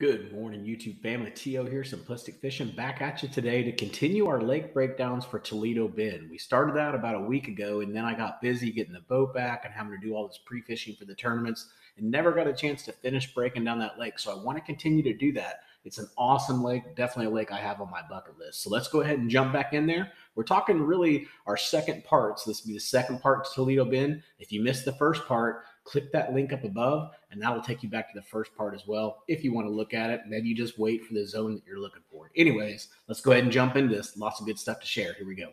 Good morning, YouTube family. Tio here, Simplistic Fishing, back at you today to continue our lake breakdowns for Toledo Bend. We started out about a week ago, and then I got busy getting the boat back and having to do all this pre fishing for the tournaments and never got a chance to finish breaking down that lake. So I want to continue to do that. It's an awesome lake, definitely a lake I have on my bucket list. So let's go ahead and jump back in there. We're talking really our second part. So this will be the second part to Toledo Bend. If you missed the first part, click that link up above and that'll take you back to the first part as well if you want to look at it maybe you just wait for the zone that you're looking for. Anyways let's go ahead and jump into this. Lots of good stuff to share. Here we go.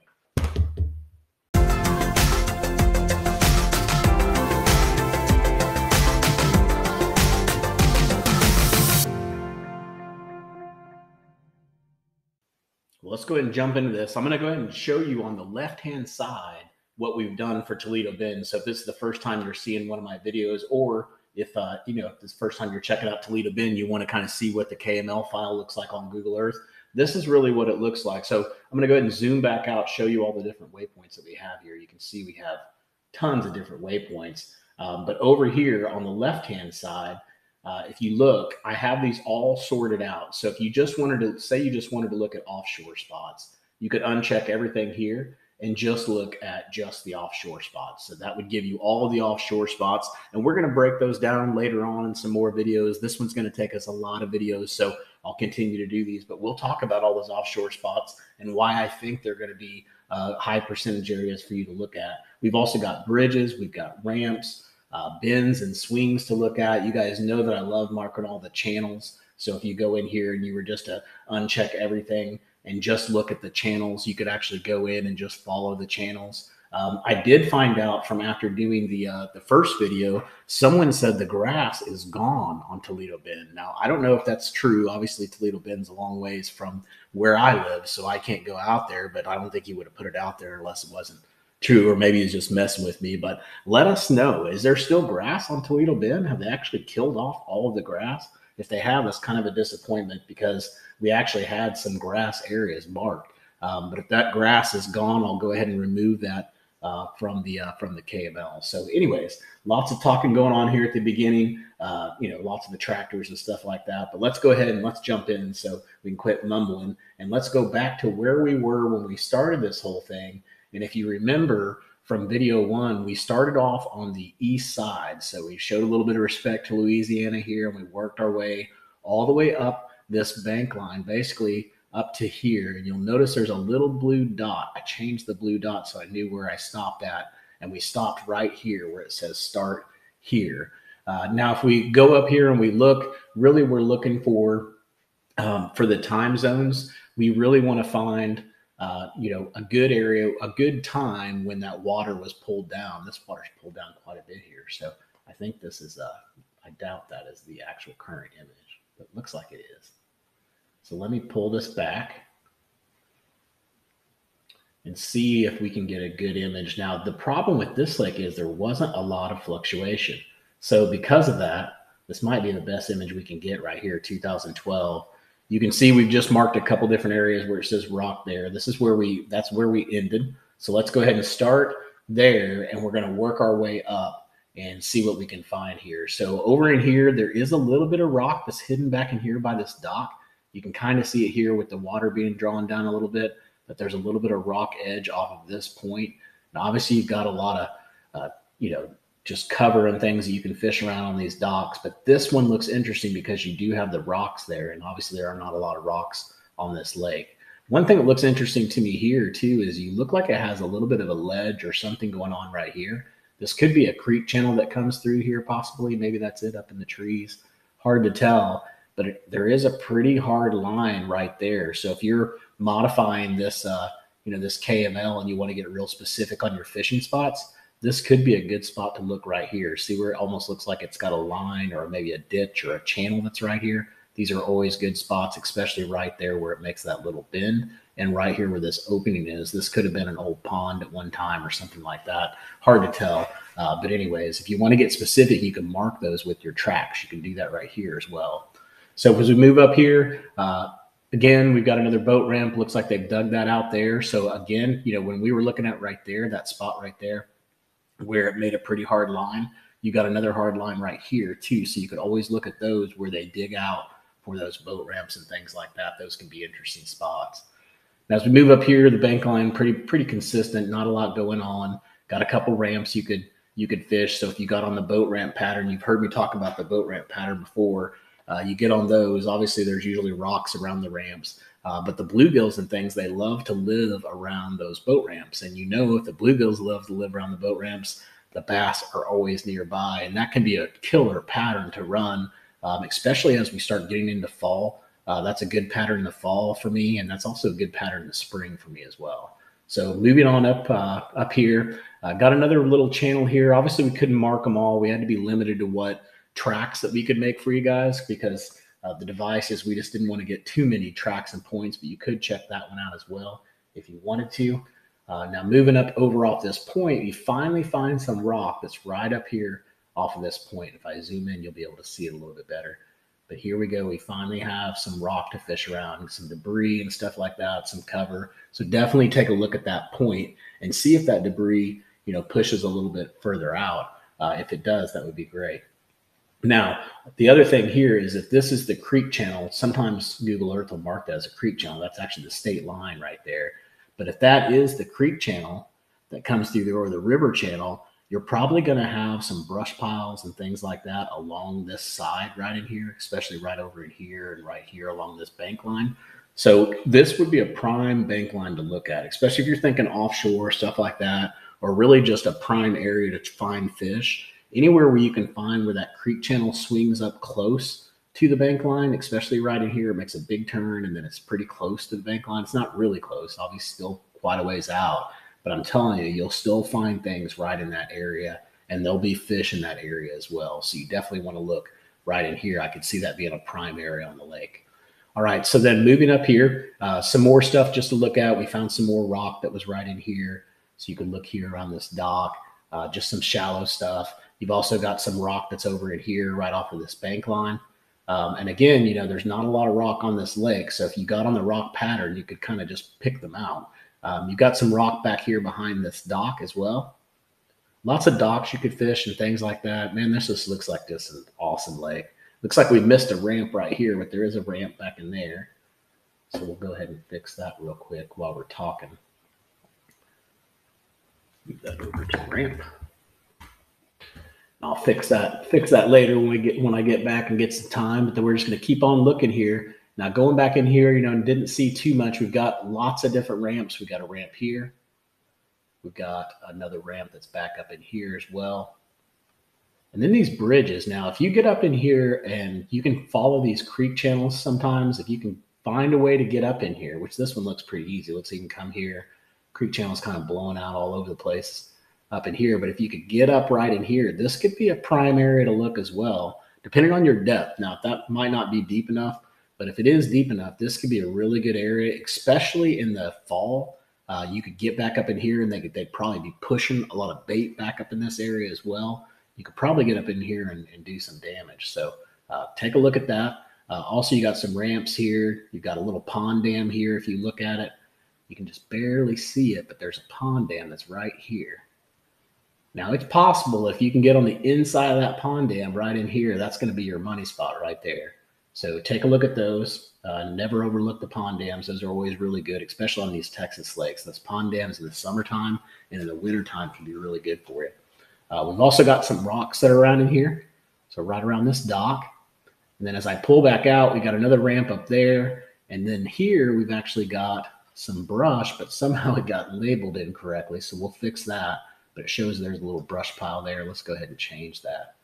Well, let's go ahead and jump into this. I'm going to go ahead and show you on the left hand side what we've done for Toledo Bend. So if this is the first time you're seeing one of my videos, or if uh, you know if this first time you're checking out Toledo Bend, you want to kind of see what the KML file looks like on Google Earth. This is really what it looks like. So I'm going to go ahead and zoom back out, show you all the different waypoints that we have here. You can see we have tons of different waypoints. Um, but over here on the left hand side, uh, if you look, I have these all sorted out. So if you just wanted to say you just wanted to look at offshore spots, you could uncheck everything here and just look at just the offshore spots. So that would give you all the offshore spots. And we're going to break those down later on in some more videos. This one's going to take us a lot of videos. So I'll continue to do these, but we'll talk about all those offshore spots and why I think they're going to be uh, high percentage areas for you to look at. We've also got bridges, we've got ramps, uh, bends and swings to look at. You guys know that I love marking all the channels. So if you go in here and you were just to uncheck everything, and just look at the channels. You could actually go in and just follow the channels. Um, I did find out from after doing the uh, the first video, someone said the grass is gone on Toledo Bend. Now I don't know if that's true. Obviously, Toledo Bend's a long ways from where I live, so I can't go out there. But I don't think he would have put it out there unless it wasn't true, or maybe he's just messing with me. But let us know: is there still grass on Toledo Bend? Have they actually killed off all of the grass? If they have, it's kind of a disappointment because we actually had some grass areas marked. Um, but if that grass is gone, I'll go ahead and remove that uh, from the uh, from the KML. So, anyways, lots of talking going on here at the beginning. Uh, you know, lots of the tractors and stuff like that. But let's go ahead and let's jump in so we can quit mumbling and let's go back to where we were when we started this whole thing. And if you remember from video one, we started off on the east side. So we showed a little bit of respect to Louisiana here and we worked our way all the way up this bank line, basically up to here. And you'll notice there's a little blue dot. I changed the blue dot so I knew where I stopped at. And we stopped right here where it says start here. Uh, now, if we go up here and we look, really we're looking for um, for the time zones. We really want to find uh, you know, a good area, a good time when that water was pulled down. This water's pulled down quite a bit here. So I think this is, uh, I doubt that is the actual current image, but looks like it is. So let me pull this back and see if we can get a good image. Now, the problem with this lake is there wasn't a lot of fluctuation. So because of that, this might be the best image we can get right here, 2012 you can see we've just marked a couple different areas where it says rock there. This is where we, that's where we ended. So let's go ahead and start there and we're going to work our way up and see what we can find here. So over in here, there is a little bit of rock that's hidden back in here by this dock. You can kind of see it here with the water being drawn down a little bit, but there's a little bit of rock edge off of this point. Now, obviously you've got a lot of, uh, you know, just cover and things that you can fish around on these docks. But this one looks interesting because you do have the rocks there, and obviously there are not a lot of rocks on this lake. One thing that looks interesting to me here too is you look like it has a little bit of a ledge or something going on right here. This could be a creek channel that comes through here, possibly. Maybe that's it up in the trees. Hard to tell, but it, there is a pretty hard line right there. So if you're modifying this, uh, you know, this KML and you want to get real specific on your fishing spots, this could be a good spot to look right here. See where it almost looks like it's got a line or maybe a ditch or a channel that's right here. These are always good spots, especially right there where it makes that little bend. And right here where this opening is, this could have been an old pond at one time or something like that. Hard to tell. Uh, but anyways, if you want to get specific, you can mark those with your tracks. You can do that right here as well. So as we move up here, uh, again, we've got another boat ramp. Looks like they've dug that out there. So again, you know, when we were looking at right there, that spot right there, where it made a pretty hard line. You got another hard line right here too. So you could always look at those where they dig out for those boat ramps and things like that. Those can be interesting spots. Now, as we move up here, the bank line pretty pretty consistent. Not a lot going on. Got a couple ramps you could you could fish. So if you got on the boat ramp pattern, you've heard me talk about the boat ramp pattern before. Uh, you get on those. Obviously, there's usually rocks around the ramps, uh, but the bluegills and things they love to live around those boat ramps. And you know, if the bluegills love to live around the boat ramps, the bass are always nearby, and that can be a killer pattern to run, um, especially as we start getting into fall. Uh, that's a good pattern in the fall for me, and that's also a good pattern in the spring for me as well. So moving on up uh, up here, uh, got another little channel here. Obviously, we couldn't mark them all. We had to be limited to what tracks that we could make for you guys because uh, the devices we just didn't want to get too many tracks and points. But you could check that one out as well if you wanted to. Uh, now moving up over off this point, you finally find some rock that's right up here off of this point. If I zoom in, you'll be able to see it a little bit better. But here we go. We finally have some rock to fish around, some debris and stuff like that, some cover. So definitely take a look at that point and see if that debris, you know, pushes a little bit further out. Uh, if it does, that would be great. Now, the other thing here is if this is the creek channel, sometimes Google Earth will mark that as a creek channel. That's actually the state line right there. But if that is the creek channel that comes through there or the river channel, you're probably going to have some brush piles and things like that along this side right in here, especially right over in here and right here along this bank line. So this would be a prime bank line to look at, especially if you're thinking offshore, stuff like that, or really just a prime area to find fish. Anywhere where you can find where that creek channel swings up close to the bank line, especially right in here, it makes a big turn and then it's pretty close to the bank line. It's not really close, obviously still quite a ways out but I'm telling you, you'll still find things right in that area, and there'll be fish in that area as well. So you definitely want to look right in here. I could see that being a prime area on the lake. All right, so then moving up here, uh, some more stuff just to look at. We found some more rock that was right in here. So you can look here around this dock, uh, just some shallow stuff. You've also got some rock that's over in here right off of this bank line. Um, and again, you know, there's not a lot of rock on this lake. So if you got on the rock pattern, you could kind of just pick them out. Um, you've got some rock back here behind this dock as well. Lots of docks you could fish and things like that. Man, this just looks like this an awesome lake. Looks like we missed a ramp right here, but there is a ramp back in there. So we'll go ahead and fix that real quick while we're talking. Move that over to ramp. I'll fix that fix that later when we get when I get back and get some time. But then we're just going to keep on looking here now going back in here, you know, didn't see too much. We've got lots of different ramps. We've got a ramp here. We've got another ramp that's back up in here as well. And then these bridges. Now, if you get up in here and you can follow these creek channels sometimes, if you can find a way to get up in here, which this one looks pretty easy. Looks like you can come here. Creek channel's kind of blowing out all over the place up in here. But if you could get up right in here, this could be a prime area to look as well, depending on your depth. Now, that might not be deep enough, but if it is deep enough, this could be a really good area, especially in the fall. Uh, you could get back up in here and they could, they'd probably be pushing a lot of bait back up in this area as well. You could probably get up in here and, and do some damage. So uh, take a look at that. Uh, also, you got some ramps here. You've got a little pond dam here. If you look at it, you can just barely see it, but there's a pond dam that's right here. Now, it's possible if you can get on the inside of that pond dam right in here, that's going to be your money spot right there. So take a look at those. Uh, never overlook the pond dams. Those are always really good, especially on these Texas lakes. Those pond dams in the summertime and in the wintertime can be really good for you. Uh, we've also got some rocks that are around in here. So right around this dock. And then as I pull back out, we got another ramp up there. And then here we've actually got some brush, but somehow it got labeled incorrectly. So we'll fix that. But it shows there's a little brush pile there. Let's go ahead and change that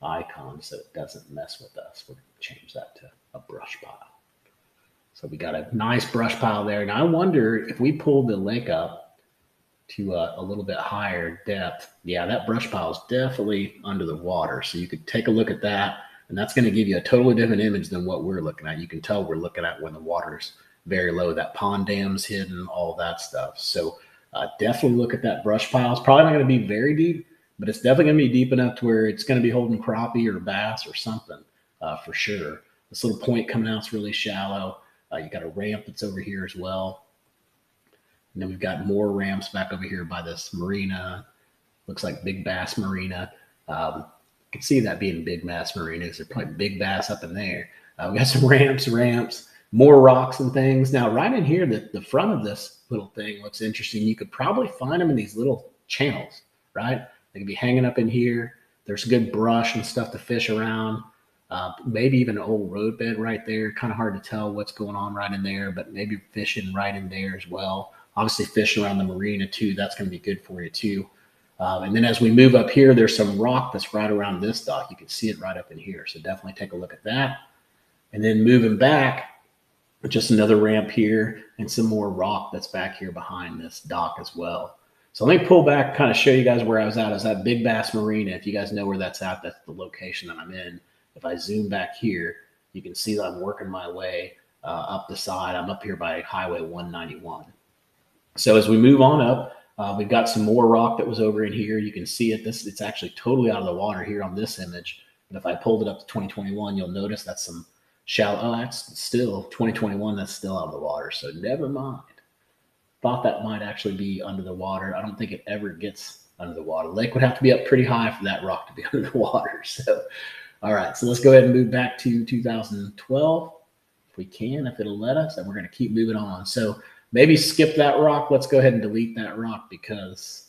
icon so it doesn't mess with us. We're going to change that to a brush pile. So we got a nice brush pile there. Now I wonder if we pull the lake up to a, a, little bit higher depth, yeah, that brush pile is definitely under the water. So you could take a look at that, and that's going to give you a totally different image than what we're looking at. You can tell we're looking at when the water's very low, that pond dam's hidden, all that stuff. So uh, definitely look at that brush pile. It's probably not going to be very deep, but it's definitely going to be deep enough to where it's going to be holding crappie or bass or something uh, for sure. This little point coming out is really shallow. Uh, you got a ramp that's over here as well. And then we've got more ramps back over here by this marina. Looks like Big Bass Marina. Um, you can see that being Big Bass Marina. There's probably big bass up in there. Uh, we got some ramps, ramps, more rocks and things. Now, right in here, the, the front of this little thing looks interesting. You could probably find them in these little channels, right? They could be hanging up in here. There's good brush and stuff to fish around. Uh, maybe even an old roadbed right there. Kind of hard to tell what's going on right in there, but maybe fishing right in there as well. Obviously, fishing around the marina too. That's going to be good for you too. Um, and then as we move up here, there's some rock that's right around this dock. You can see it right up in here. So definitely take a look at that. And then moving back, just another ramp here and some more rock that's back here behind this dock as well. So let me pull back, kind of show you guys where I was at. I was at Big Bass Marina. If you guys know where that's at, that's the location that I'm in. If I zoom back here, you can see that I'm working my way uh, up the side. I'm up here by Highway 191. So as we move on up, uh, we've got some more rock that was over in here. You can see it. This it's actually totally out of the water here on this image. But if I pulled it up to 2021, you'll notice that's some shallow. Oh, that's still 2021. That's still out of the water. So never mind. Thought that might actually be under the water. I don't think it ever gets under the water. Lake would have to be up pretty high for that rock to be under the water. So, all right. So let's go ahead and move back to 2012 if we can, if it'll let us, and we're going to keep moving on. So maybe skip that rock. Let's go ahead and delete that rock because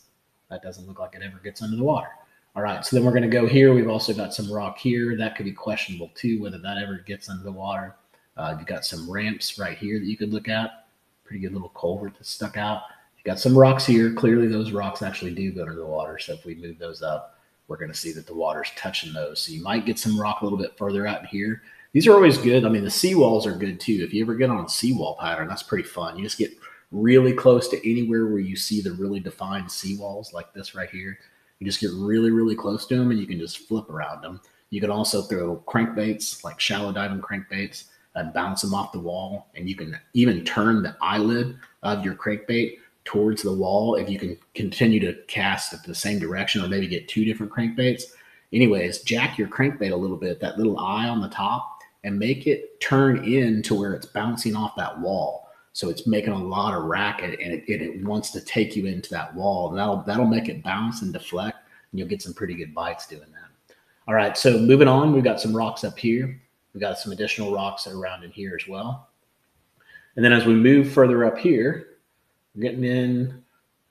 that doesn't look like it ever gets under the water. All right, so then we're going to go here. We've also got some rock here. That could be questionable too, whether that ever gets under the water. Uh, you've got some ramps right here that you could look at. Pretty good little culvert that's stuck out. You got some rocks here. Clearly, those rocks actually do go under the water. So if we move those up, we're going to see that the water's touching those. So you might get some rock a little bit further out here. These are always good. I mean, the seawalls are good too. If you ever get on a seawall pattern, that's pretty fun. You just get really close to anywhere where you see the really defined seawalls like this right here. You just get really, really close to them and you can just flip around them. You can also throw crankbaits, like shallow diving crankbaits, and bounce them off the wall. And you can even turn the eyelid of your crankbait towards the wall if you can continue to cast at the same direction or maybe get two different crankbaits. Anyways, jack your crankbait a little bit, that little eye on the top, and make it turn in to where it's bouncing off that wall. So it's making a lot of racket and it, it, it, wants to take you into that wall. And that'll that'll make it bounce and deflect, and you'll get some pretty good bites doing that. All right, so moving on, we've got some rocks up here. We've got some additional rocks around in here as well. And then as we move further up here, we're getting in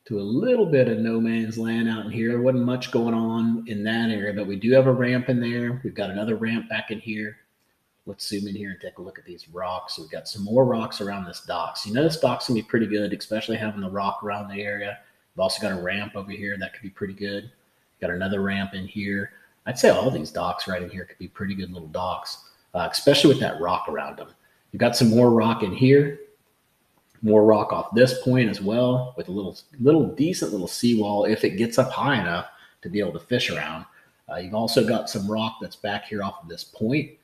to a little bit of no man's land out in here. There wasn't much going on in that area, but we do have a ramp in there. We've got another ramp back in here let's zoom in here and take a look at these rocks. we've got some more rocks around this dock. So you know this dock's gonna be pretty good, especially having the rock around the area. We've also got a ramp over here that could be pretty good. Got another ramp in here. I'd say all these docks right in here could be pretty good little docks, uh, especially with that rock around them. You've got some more rock in here, more rock off this point as well, with a little, little decent little seawall if it gets up high enough to be able to fish around. Uh, you've also got some rock that's back here off of this point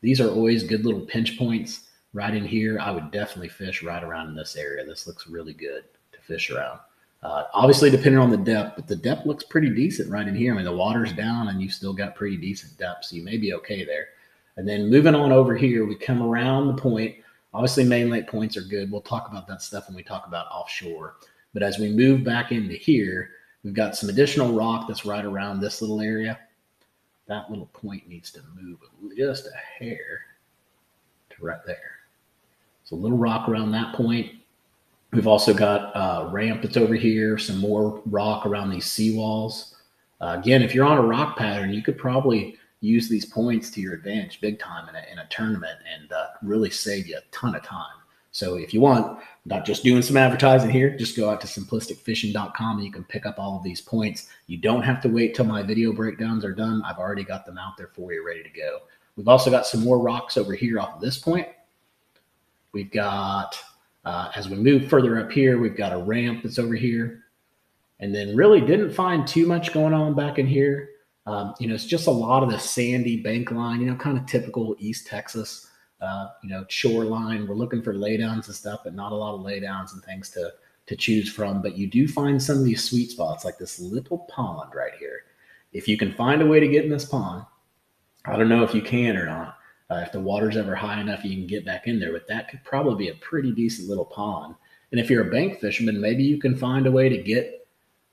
these are always good little pinch points right in here. I would definitely fish right around in this area. This looks really good to fish around. Uh, obviously, depending on the depth, but the depth looks pretty decent right in here. I mean, the water's down and you've still got pretty decent depth, so you may be okay there. And then moving on over here, we come around the point. Obviously, main lake points are good. We'll talk about that stuff when we talk about offshore. But as we move back into here, we've got some additional rock that's right around this little area that little point needs to move just a hair to right there. So a little rock around that point. We've also got a ramp that's over here, some more rock around these seawalls. Uh, again, if you're on a rock pattern, you could probably use these points to your advantage big time in a, in a tournament and uh, really save you a ton of time. So if you want, not just doing some advertising here, just go out to simplisticfishing.com and you can pick up all of these points. You don't have to wait till my video breakdowns are done. I've already got them out there for you ready to go. We've also got some more rocks over here off of this point. We've got, uh, as we move further up here, we've got a ramp that's over here. And then really didn't find too much going on back in here. Um, you know, it's just a lot of the sandy bank line, you know, kind of typical East Texas uh, you know, shoreline. We're looking for laydowns and stuff, but not a lot of laydowns and things to to choose from. But you do find some of these sweet spots, like this little pond right here. If you can find a way to get in this pond, I don't know if you can or not. Uh, if the water's ever high enough, you can get back in there. But that could probably be a pretty decent little pond. And if you're a bank fisherman, maybe you can find a way to get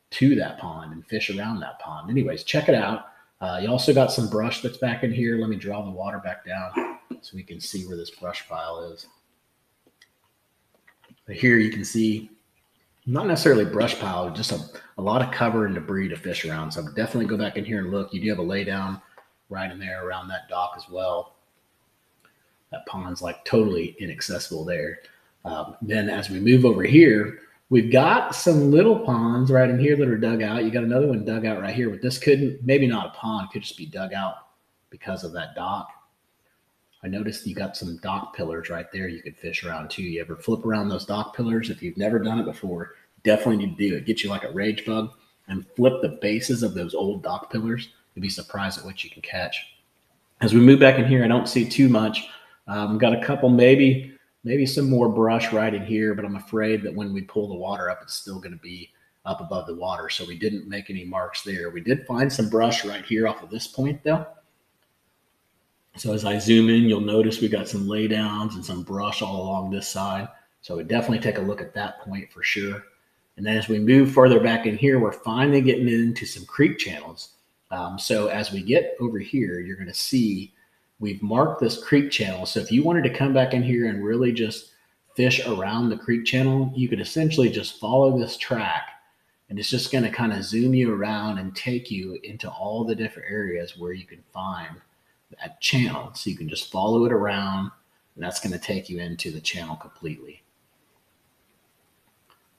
to that pond and fish around that pond. Anyways, check it out. Uh, you also got some brush that's back in here. Let me draw the water back down. So we can see where this brush pile is. But here you can see not necessarily brush pile, just a, a lot of cover and debris to fish around. So definitely go back in here and look. You do have a lay down right in there around that dock as well. That pond's like totally inaccessible there. Um, then as we move over here, we've got some little ponds right in here that are dug out. You got another one dug out right here, but this couldn't, maybe not a pond, could just be dug out because of that dock. I noticed you got some dock pillars right there you could fish around too. You ever flip around those dock pillars? If you've never done it before, definitely need to do it. Get you like a rage bug and flip the bases of those old dock pillars. You'd be surprised at what you can catch. As we move back in here, I don't see too much. Um, got a couple, maybe, maybe some more brush right in here, but I'm afraid that when we pull the water up, it's still going to be up above the water. So we didn't make any marks there. We did find some brush right here off of this point though. So as I zoom in, you'll notice we got some laydowns and some brush all along this side. So we definitely take a look at that point for sure. And then as we move further back in here, we're finally getting into some creek channels. Um, so as we get over here, you're going to see we've marked this creek channel. So if you wanted to come back in here and really just fish around the creek channel, you could essentially just follow this track and it's just going to kind of zoom you around and take you into all the different areas where you can find that channel. So you can just follow it around and that's going to take you into the channel completely.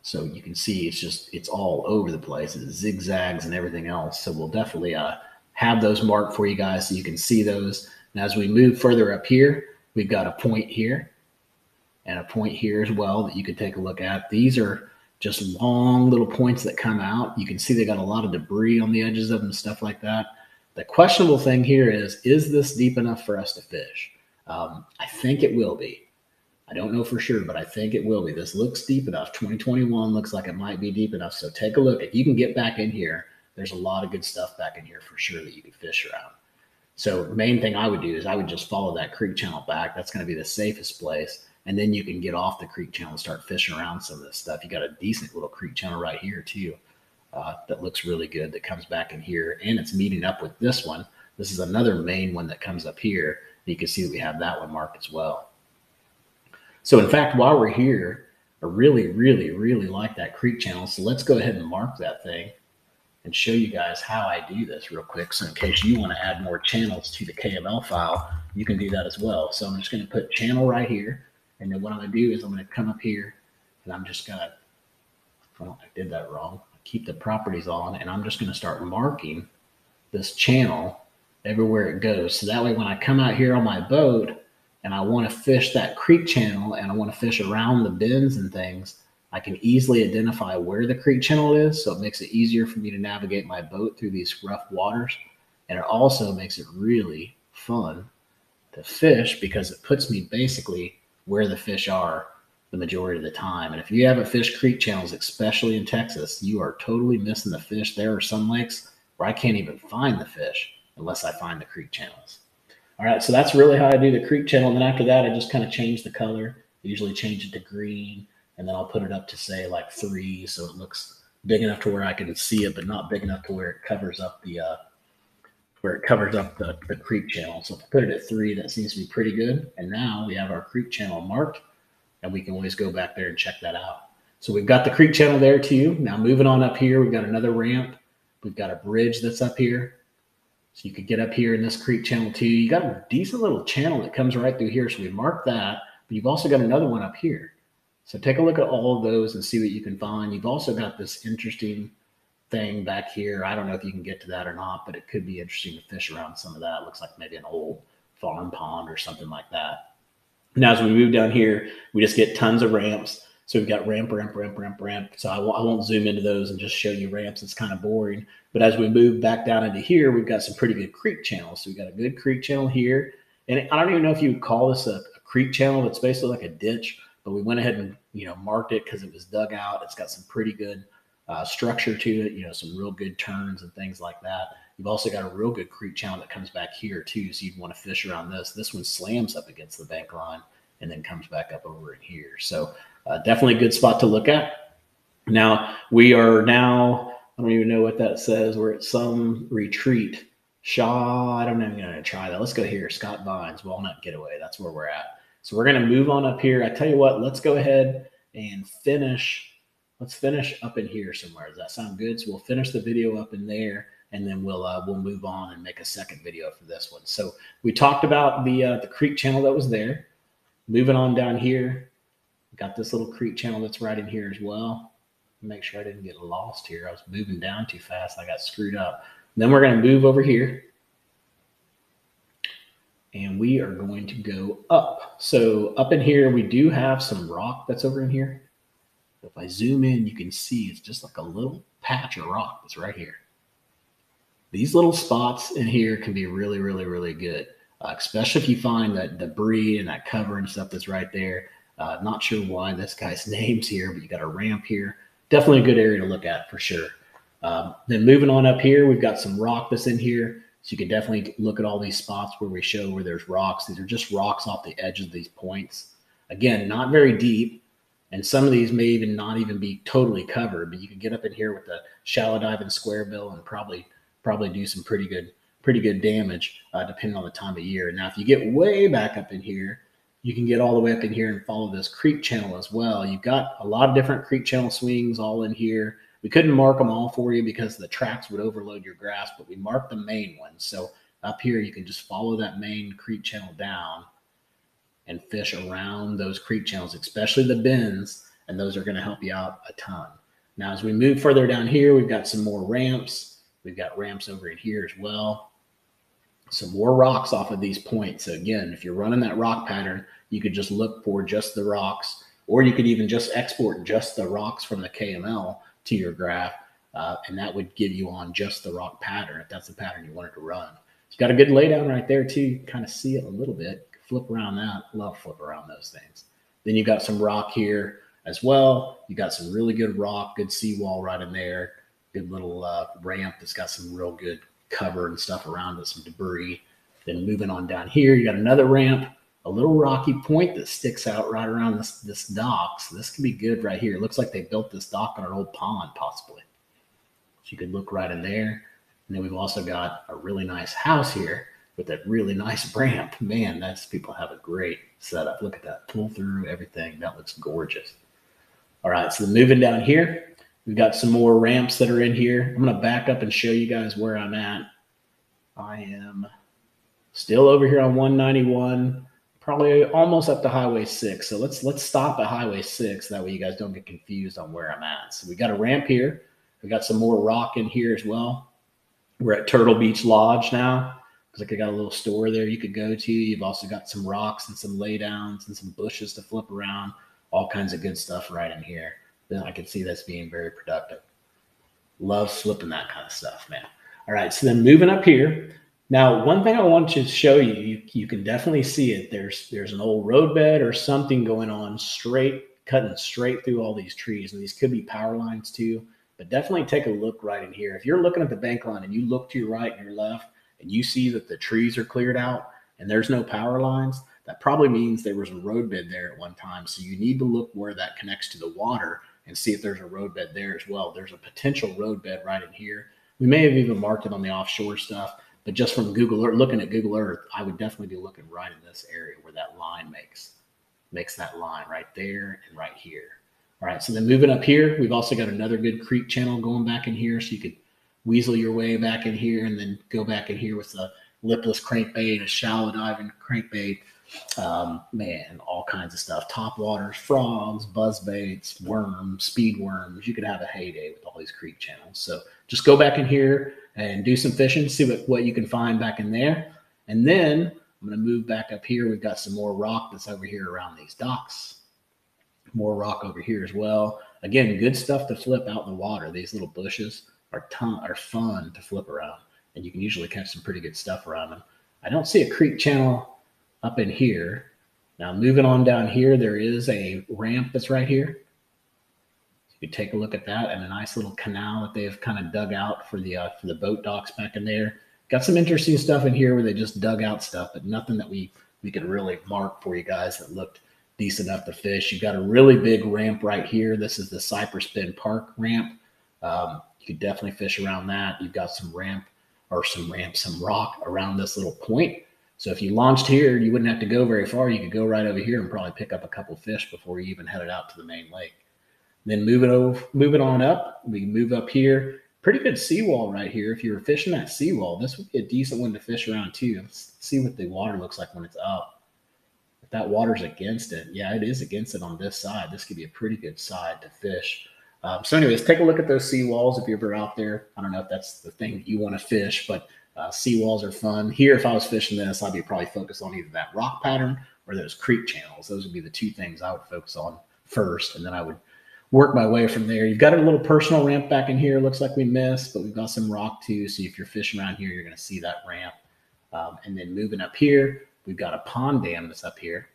So you can see it's just, it's all over the place. It zigzags and everything else. So we'll definitely uh, have those marked for you guys so you can see those. And as we move further up here, we've got a point here and a point here as well that you could take a look at. These are just long little points that come out. You can see they got a lot of debris on the edges of them, stuff like that. The questionable thing here is, is this deep enough for us to fish? Um, I think it will be. I don't know for sure, but I think it will be. This looks deep enough. 2021 looks like it might be deep enough. So take a look. If you can get back in here, there's a lot of good stuff back in here for sure that you can fish around. So the main thing I would do is I would just follow that creek channel back. That's going to be the safest place. And then you can get off the creek channel and start fishing around some of this stuff. You got a decent little creek channel right here too uh, that looks really good that comes back in here and it's meeting up with this one. This is another main one that comes up here. You can see that we have that one marked as well. So in fact, while we're here, I really, really, really like that creek channel. So let's go ahead and mark that thing and show you guys how I do this real quick. So in case you want to add more channels to the KML file, you can do that as well. So I'm just going to put channel right here. And then what I'm going to do is I'm going to come up here and I'm just going to, well, I did that wrong keep the properties on, and I'm just going to start marking this channel everywhere it goes. So that way, when I come out here on my boat and I want to fish that creek channel and I want to fish around the bends and things, I can easily identify where the creek channel is. So it makes it easier for me to navigate my boat through these rough waters. And it also makes it really fun to fish because it puts me basically where the fish are the majority of the time. And if you haven't fished creek channels, especially in Texas, you are totally missing the fish. There are some lakes where I can't even find the fish unless I find the creek channels. All right, so that's really how I do the creek channel. And then after that, I just kind of change the color. I usually change it to green, and then I'll put it up to say like three, so it looks big enough to where I can see it, but not big enough to where it covers up the uh, where it covers up the, the creek channel. So if I put it at three, that seems to be pretty good. And now we have our creek channel marked and we can always go back there and check that out. So we've got the creek channel there too. Now moving on up here, we've got another ramp. We've got a bridge that's up here. So you could get up here in this creek channel too. You got a decent little channel that comes right through here. So we marked that, but you've also got another one up here. So take a look at all of those and see what you can find. You've also got this interesting thing back here. I don't know if you can get to that or not, but it could be interesting to fish around some of that. It looks like maybe an old farm pond or something like that. Now, as we move down here, we just get tons of ramps. So we've got ramp, ramp, ramp, ramp, ramp. So I w- I won't zoom into those and just show you ramps. It's kind of boring. But as we move back down into here, we've got some pretty good creek channels. So we've got a good creek channel here. And I don't even know if you would call this a, a creek channel. It's basically like a ditch, but we went ahead and, you know, marked it because it was dug out. It's got some pretty good uh, structure to it, you know, some real good turns and things like that. You've also got a real good creek channel that comes back here too. So you'd want to fish around this. This one slams up against the bank line and then comes back up over in here. So uh, definitely a good spot to look at. Now we are now, I don't even know what that says. We're at some retreat Shaw, I don't even going to try that. Let's go here. Scott Vines, Walnut Getaway. That's where we're at. So we're going to move on up here. I tell you what, let's go ahead and finish. Let's finish up in here somewhere. Does that sound good? So we'll finish the video up in there, and then we'll uh, we'll move on and make a second video for this one. So we talked about the uh, the creek channel that was there. Moving on down here, got this little creek channel that's right in here as well. Make sure I didn't get lost here. I was moving down too fast. I got screwed up. Then we're going to move over here and we are going to go up. So up in here, we do have some rock that's over in here. If I zoom in, you can see it's just like a little patch of rock that's right here. These little spots in here can be really, really, really good, uh, especially if you find that debris and that cover and stuff that's right there. Uh, not sure why this guy's name's here, but you got a ramp here. Definitely a good area to look at for sure. Um, then moving on up here, we've got some rock that's in here. So you can definitely look at all these spots where we show where there's rocks. These are just rocks off the edge of these points. Again, not very deep. And some of these may even not even be totally covered, but you can get up in here with the shallow dive and square bill and probably probably do some pretty good pretty good damage uh, depending on the time of year. Now, if you get way back up in here, you can get all the way up in here and follow this creek channel as well. You've got a lot of different creek channel swings all in here. We couldn't mark them all for you because the tracks would overload your graph, but we marked the main ones. So up here, you can just follow that main creek channel down and fish around those creek channels, especially the bends, and those are going to help you out a ton. Now, as we move further down here, we've got some more ramps. We've got ramps over in here as well. Some more rocks off of these points. So again, if you're running that rock pattern, you could just look for just the rocks, or you could even just export just the rocks from the KML to your graph, uh, and that would give you on just the rock pattern if that's the pattern you wanted to run. It's got a good laydown right there too. Kind of see it a little bit. Flip around that. Love flip around those things. Then you got some rock here as well. You got some really good rock, good seawall right in there. Good little uh, ramp that's got some real good cover and stuff around it, some debris. Then moving on down here, you got another ramp a little rocky point that sticks out right around this, this dock. So this could be good right here. It looks like they built this dock on an old pond, possibly. So you could look right in there. And then we've also got a really nice house here with that really nice ramp. Man, that's people have a great setup. Look at that pull through everything. That looks gorgeous. All right, so moving down here, we've got some more ramps that are in here. I'm going to back up and show you guys where I'm at. I am still over here on 191 probably almost up to Highway Six. So let's let's stop at Highway Six. That way you guys don't get confused on where I'm at. So we got a ramp here. We got some more rock in here as well. We're at Turtle Beach Lodge now. Looks like I got a little store there you could go to. You've also got some rocks and some laydowns and some bushes to flip around. All kinds of good stuff right in here. Then I can see this being very productive. Love flipping that kind of stuff, man. All right, so then moving up here, now, one thing I want to show you, you, you can definitely see it. There's there's an old roadbed or something going on straight, cutting straight through all these trees. And these could be power lines too. But definitely take a look right in here. If you're looking at the bank line and you look to your right and your left and you see that the trees are cleared out and there's no power lines, that probably means there was a roadbed there at one time. So you need to look where that connects to the water and see if there's a roadbed there as well. There's a potential roadbed right in here. We may have even marked it on the offshore stuff but just from Google Earth, looking at Google Earth, I would definitely be looking right in this area where that line makes makes that line right there and right here. All right, so then moving up here, we've also got another good creek channel going back in here, so you could weasel your way back in here and then go back in here with a lipless crankbait, a shallow diving crankbait. Um, man, all kinds of stuff. Top waters, frogs, buzz baits, worms, speed worms. You could have a heyday with all these creek channels. So just go back in here, and do some fishing, see what, what you can find back in there. And then I'm going to move back up here. We've got some more rock that's over here around these docks. More rock over here as well. Again, good stuff to flip out in the water. These little bushes are ton are fun to flip around, and you can usually catch some pretty good stuff around them. I don't see a creek channel up in here. Now moving on down here, there is a ramp that's right here you take a look at that and a nice little canal that they've kind of dug out for the uh, for the boat docks back in there. Got some interesting stuff in here where they just dug out stuff, but nothing that we we could really mark for you guys that looked decent enough to fish. You've got a really big ramp right here. This is the Cypress Bend Park ramp. Um, you could definitely fish around that. You've got some ramp or some ramp, some rock around this little point. So if you launched here, you wouldn't have to go very far. You could go right over here and probably pick up a couple fish before you even headed out to the main lake. Then move it over, move it on up. We move up here. Pretty good seawall right here. If you were fishing that seawall, this would be a decent one to fish around too. Let's see what the water looks like when it's up. If that water's against it, yeah, it is against it on this side. This could be a pretty good side to fish. Um, so, anyways, take a look at those seawalls if you're ever out there. I don't know if that's the thing that you want to fish, but uh, seawalls are fun. Here, if I was fishing this, I'd be probably focused on either that rock pattern or those creek channels. Those would be the two things I would focus on first, and then I would work my way from there. You've got a little personal ramp back in here. Looks like we missed, but we've got some rock too. So if you're fishing around here, you're going to see that ramp. Um, and then moving up here, we've got a pond dam that's up here.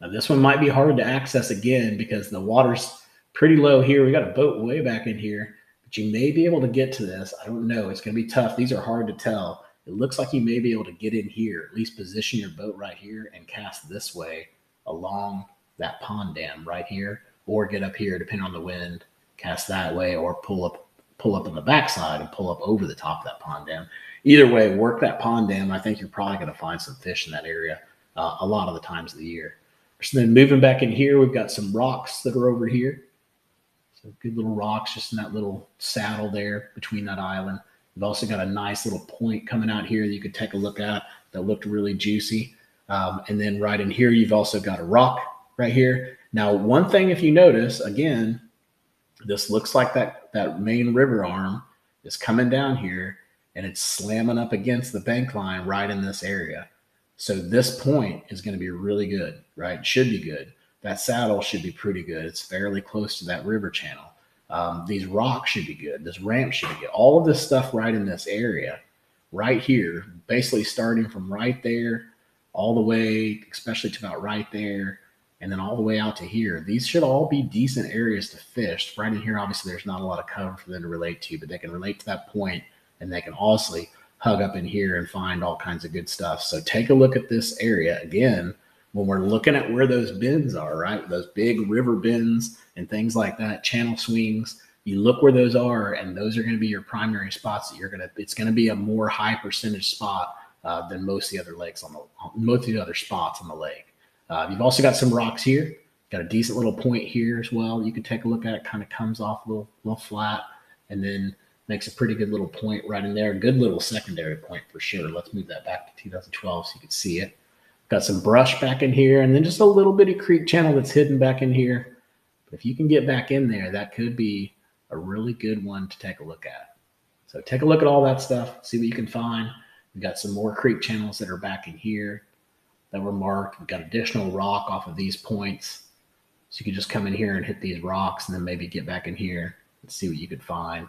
Now this one might be hard to access again because the water's pretty low here. We got a boat way back in here, but you may be able to get to this. I don't know. It's going to be tough. These are hard to tell. It looks like you may be able to get in here, at least position your boat right here and cast this way along that pond dam right here or get up here depending on the wind, cast that way, or pull up pull up on the backside and pull up over the top of that pond dam. Either way, work that pond dam. I think you're probably going to find some fish in that area uh, a lot of the times of the year. So then moving back in here, we've got some rocks that are over here. So good little rocks just in that little saddle there between that island. We've also got a nice little point coming out here that you could take a look at that looked really juicy. Um, and then right in here, you've also got a rock right here. Now, one thing, if you notice, again, this looks like that, that main river arm is coming down here and it's slamming up against the bank line right in this area. So this point is going to be really good, right? Should be good. That saddle should be pretty good. It's fairly close to that river channel. Um, these rocks should be good. This ramp should be good. All of this stuff right in this area, right here, basically starting from right there all the way, especially to about right there, and then all the way out to here. These should all be decent areas to fish. Right in here, obviously, there's not a lot of cover for them to relate to, but they can relate to that point, and they can also hug up in here and find all kinds of good stuff. So take a look at this area again when we're looking at where those bends are, right? Those big river bends and things like that, channel swings. You look where those are, and those are going to be your primary spots that you're going to. It's going to be a more high percentage spot uh, than most of the other lakes on the most of the other spots on the lake. Uh, you've also got some rocks here. Got a decent little point here as well. You can take a look at it. Kind of comes off a little, little flat, and then makes a pretty good little point right in there. Good little secondary point for sure. Let's move that back to 2012 so you can see it. Got some brush back in here, and then just a little bitty creek channel that's hidden back in here. But if you can get back in there, that could be a really good one to take a look at. So take a look at all that stuff, see what you can find. We've got some more creek channels that are back in here that were marked. We've got additional rock off of these points. So you could just come in here and hit these rocks and then maybe get back in here and see what you could find.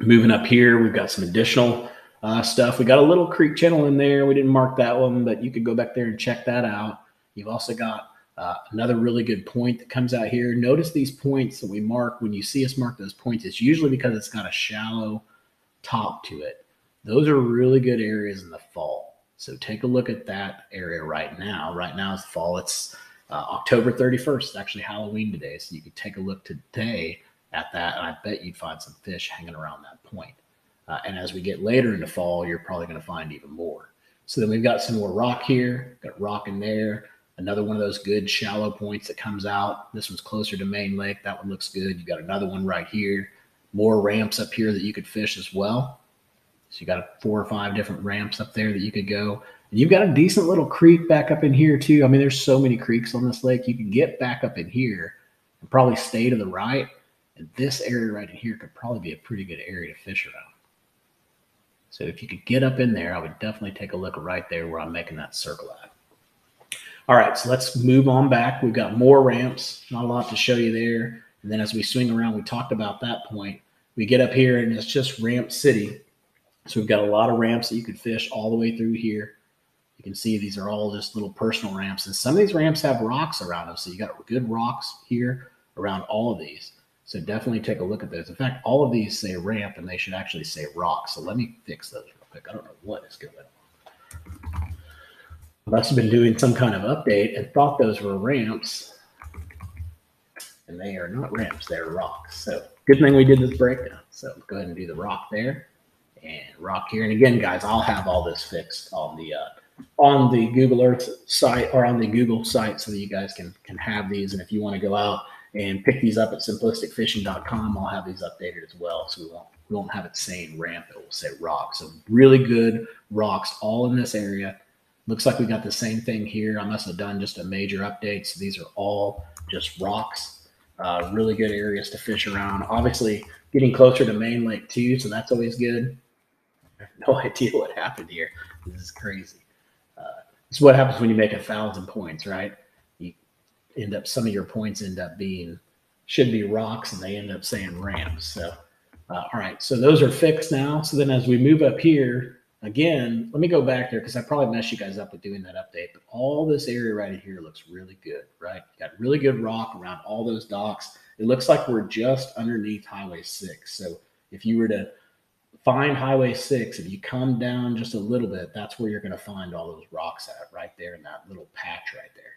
Moving up here, we've got some additional uh, stuff. We got a little creek channel in there. We didn't mark that one, but you could go back there and check that out. You've also got uh, another really good point that comes out here. Notice these points that we mark. When you see us mark those points, it's usually because it's got a shallow top to it. Those are really good areas in the fall. So take a look at that area right now. Right now is fall. It's uh, October 31st. It's actually Halloween today. So you could take a look today at that, and I bet you'd find some fish hanging around that point. Uh, and as we get later into fall, you're probably going to find even more. So then we've got some more rock here, got rock in there. Another one of those good shallow points that comes out. This one's closer to Main Lake. That one looks good. You got another one right here. More ramps up here that you could fish as well. So you got four or five different ramps up there that you could go. And you've got a decent little creek back up in here too. I mean, there's so many creeks on this lake. You can get back up in here and probably stay to the right. And this area right in here could probably be a pretty good area to fish around. So if you could get up in there, I would definitely take a look right there where I'm making that circle at. All right, so let's move on back. We've got more ramps, not a lot to show you there. And then as we swing around, we talked about that point. We get up here and it's just Ramp City. So we've got a lot of ramps that you could fish all the way through here. You can see these are all just little personal ramps. And some of these ramps have rocks around them. So you got good rocks here around all of these. So definitely take a look at those. In fact, all of these say ramp and they should actually say rock. So let me fix those real quick. I don't know what is going on. I must have been doing some kind of update and thought those were ramps. And they are not ramps, they're rocks. So good thing we did this breakdown. So go ahead and do the rock there. and rock here. And again, guys, I'll have all this fixed on the uh, on the Google Earth site or on the Google site so that you guys can can have these. And if you want to go out and pick these up at simplisticfishing.com, I'll have these updated as well. So we won't we won't have it saying ramp, it will say rock. So really good rocks all in this area. Looks like we got the same thing here. I must have done just a major update. So these are all just rocks. Uh, really good areas to fish around. Obviously, getting closer to main lake too, so that's always good. I have no idea what happened here. This is crazy. Uh, this is what happens when you make a thousand points, right? You end up some of your points end up being should be rocks, and they end up saying ramps. So, uh, all right, so those are fixed now. So then, as we move up here, again, let me go back there because I probably messed you guys up with doing that update. But all this area right here looks really good, right? got really good rock around all those docks. It looks like we're just underneath Highway 6. So if you were to find Highway 6, if you come down just a little bit, that's where you're going to find all those rocks at, right there in that little patch right there.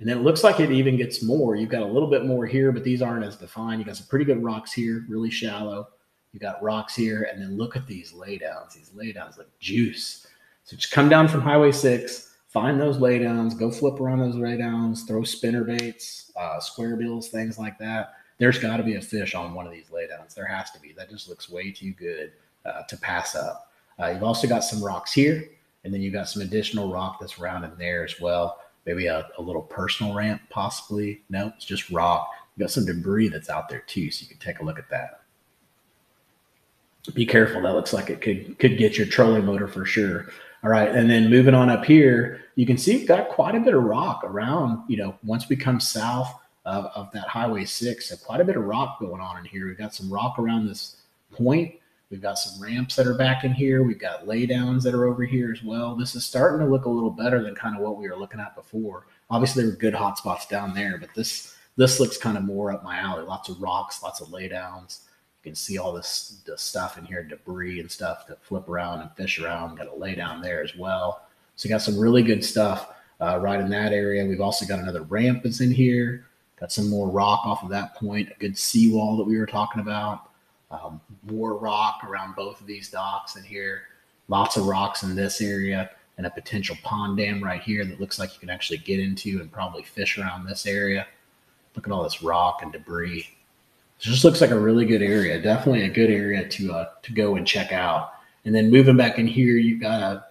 And then it looks like it even gets more. You've got a little bit more here, but these aren't as defined. You got some pretty good rocks here, really shallow. You got rocks here, and then look at these laydowns. These laydowns look juice. So just come down from Highway 6, find those laydowns, go flip around those laydowns, throw spinner baits, uh, square bills, things like that. There's got to be a fish on one of these laydowns. There has to be. That just looks way too good uh, to pass up. Uh, you've also got some rocks here, and then you've got some additional rock that's rounded there as well. Maybe a, a little personal ramp, possibly. No, it's just rock. You've got some debris that's out there too, so you can take a look at that be careful. That looks like it could could get your trolling motor for sure. All right, and then moving on up here, you can see we've got quite a bit of rock around. You know, once we come south of, of that Highway Six, so quite a bit of rock going on in here. We've got some rock around this point. We've got some ramps that are back in here. We've got laydowns that are over here as well. This is starting to look a little better than kind of what we were looking at before. Obviously, there were good hot spots down there, but this this looks kind of more up my alley. Lots of rocks, lots of laydowns. You can see all this the stuff in here, debris and stuff to flip around and fish around. Got a laydown there as well. So got some really good stuff uh, right in that area. We've also got another ramp that's in here. Got some more rock off of that point. A good seawall that we were talking about. Um, more rock around both of these docks and here. Lots of rocks in this area and a potential pond dam right here that looks like you can actually get into and probably fish around this area. Look at all this rock and debris. It just looks like a really good area. Definitely a good area to uh, to go and check out. And then moving back in here, you've got a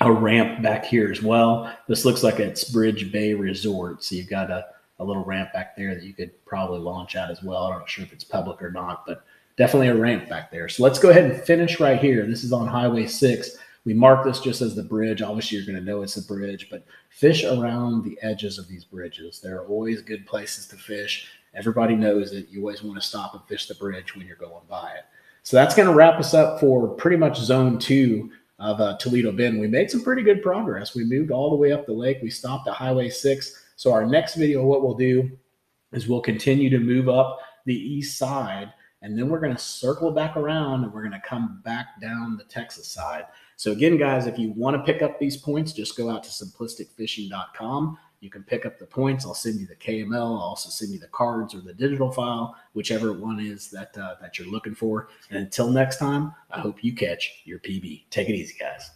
a ramp back here as well. This looks like it's Bridge Bay Resort. So you've got a, a little ramp back there that you could probably launch at as well. I'm not sure if it's public or not, but definitely a ramp back there. So let's go ahead and finish right here. This is on Highway 6. We mark this just as the bridge. Obviously, you're going to know it's a bridge, but fish around the edges of these bridges. There are always good places to fish. Everybody knows that you always want to stop and fish the bridge when you're going by it. So that's going to wrap us up for pretty much zone two of uh, Toledo Bend. We made some pretty good progress. We moved all the way up the lake. We stopped at Highway 6. So our next video, what we'll do is we'll continue to move up the east side and then we're going to circle back around and we're going to come back down the Texas side. So again, guys, if you want to pick up these points, just go out to simplisticfishing.com. You can pick up the points. I'll send you the KML. I'll also send you the cards or the digital file, whichever one is that uh, that you're looking for. And until next time, I hope you catch your PB. Take it easy, guys.